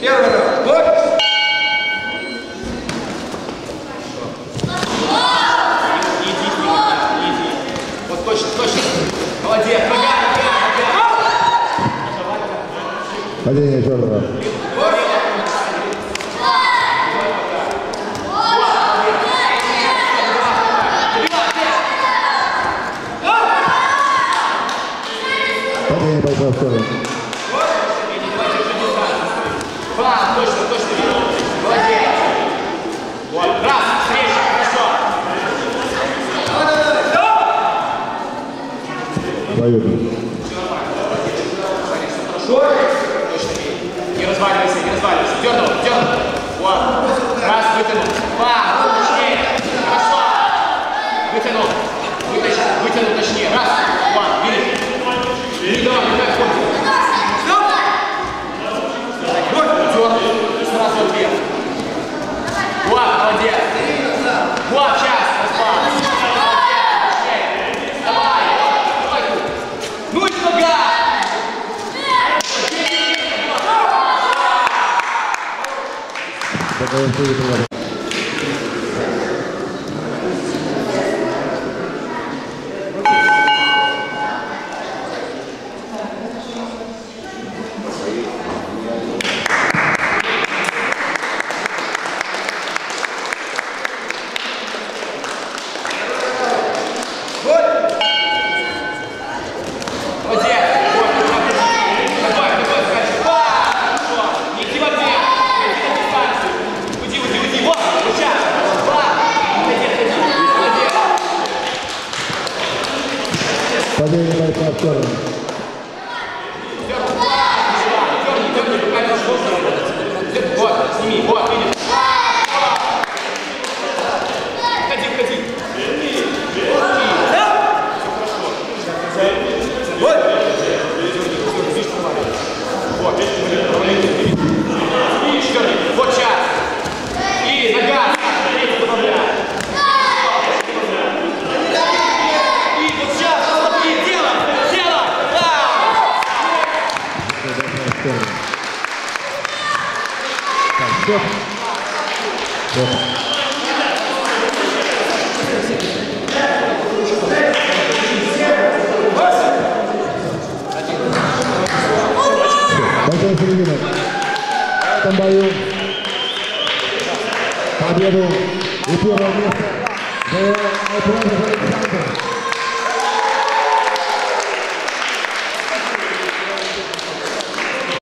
Первый раунд. Бой! Вот точно, точно. Молодец. Нога, нога, нога. Падение первый раунд. Падение пойдет второй. Фан, точно, точно. Молодец. Вот, раз, встреча, хорошо. Дают. Не разваливайся, не разваливайся. Дернул, дернул. Вот. Раз, вытянул. Два, точнее. Хорошо. Вытянул. Вытащил, вытянул точнее. Раз, два, видишь. Не давай, не дай входит. Дернул. Сразу вверх. Вот, молодец. Вот, сейчас. Раз, два. Точнее. Давай. Давай. Ну и нога. Подаем перед Молодец! Давай, давай, скачи. Ба! Хорошо. Не иди в ответ. Иди на дистанцию. Уйди, уйди, уйди. Вот, сейчас. Ба! Молодец, молодец. Шел заработать. Вот, сними, вот, видишь. Так, стоп. Стоп. Большая середина. В этом бою победу и первое место завоевал Александр Александр.